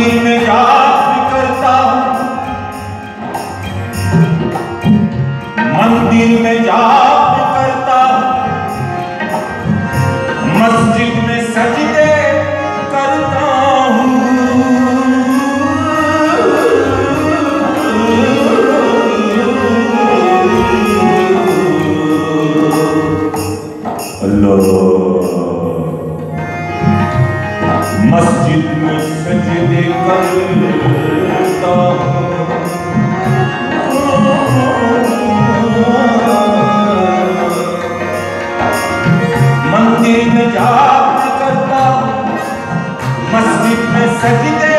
मंदिर में गात करता मंदिर में जाप करता मस्जिद में सजदे करता हूँ। अल्लाह। मस्जिद में सजदे करता। मंदिर में जाप करता। मस्जिद में सजदे